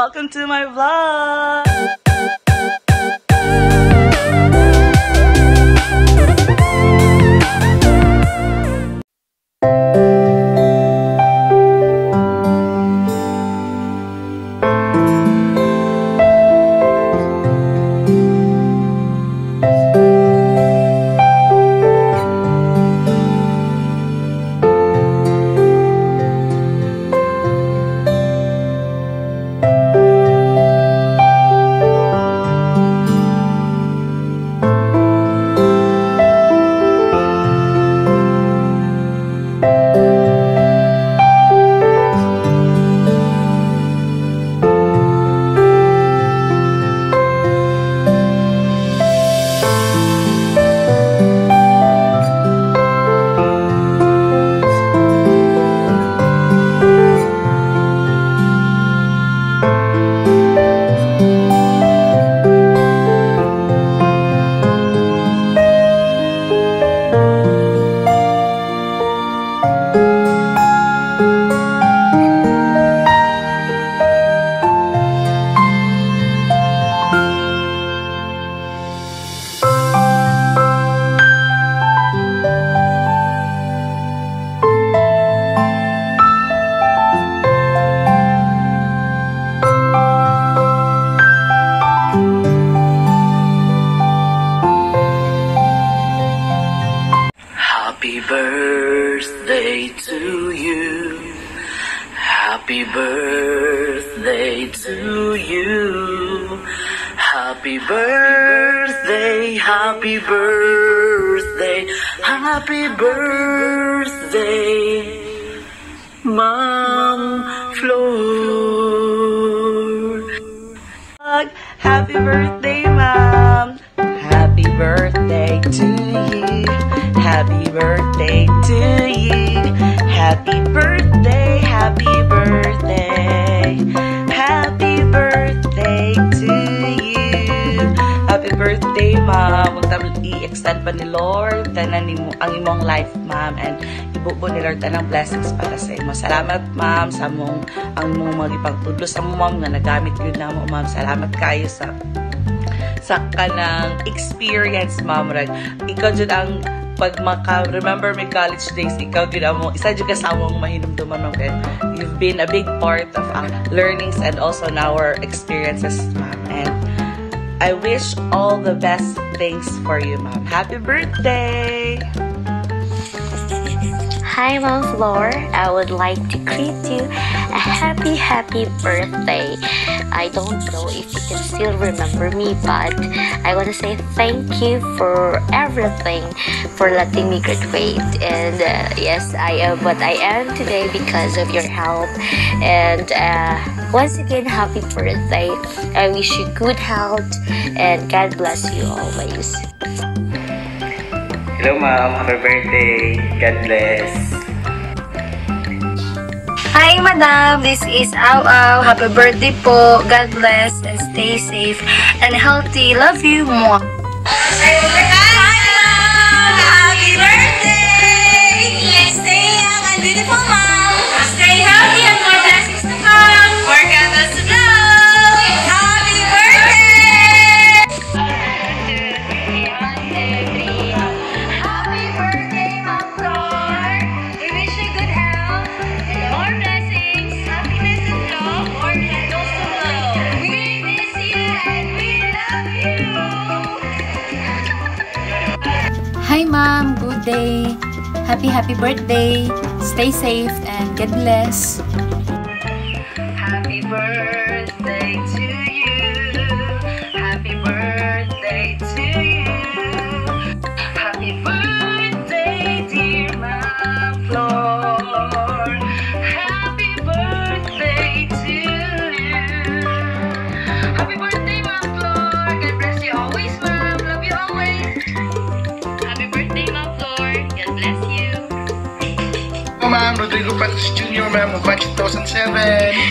Welcome to my vlog! Happy birthday to you. Happy birthday, happy birthday, happy birthday, Mom Floor. Happy birthday, Mom. Happy birthday to you. Happy birthday to you. Happy birthday, happy birthday. Tam i-extend pa ni Lord. Tanan ni mo, ang imong life, Ma'am. And ibubo ni Lord tanang blessings para sa imo. Salamat, Ma'am, sa mong ang mong mga ipagtudlo sa mo, Ma'am, nga nagamit yun na mo, Ma'am. Salamat kayo sa sa kanang experience, Ma'am. Rag. Ikaw dyan ang pag maka remember my college days ikaw gid mo isa jud kasama mo mahinumduman mo kay you've been a big part of our learnings and also in our experiences ma'am and I wish all the best things for you Mom. happy birthday Hi, Mom Floor. I would like to greet you a happy, happy birthday. I don't know if you can still remember me, but I want to say thank you for everything, for letting me graduate. And uh, yes, I am what I am today because of your help. And uh, once again, happy birthday. I wish you good health and God bless you always. Hello ma'am, happy birthday. God bless. Hi, Madam. This is Au Au. Happy birthday po. God bless and stay safe and healthy. Love you. Mwah. Hi ma'am, good day. Happy happy birthday. Stay safe and God bless. Ma'am Rodrigo Jr., ma'am, of batch 2007.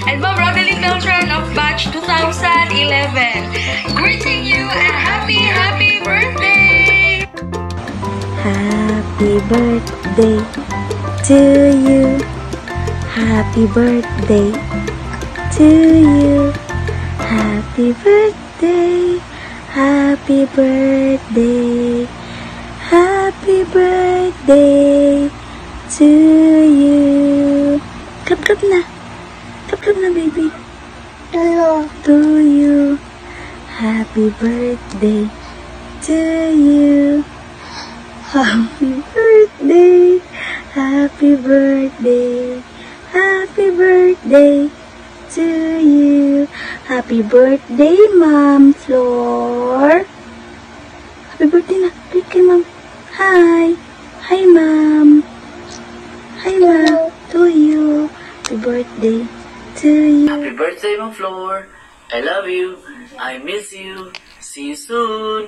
and Mom Rodeline Beltran of batch 2011. Greeting you a happy, happy birthday! Happy birthday to you. Happy birthday to you. Happy birthday, happy birthday, happy birthday to you. Clap na. Clap na, baby. Hello. To you. Happy birthday to you. Happy birthday, happy birthday, happy birthday to you. Happy birthday, Mom Floor. Floor. I love you. I miss you. See you soon.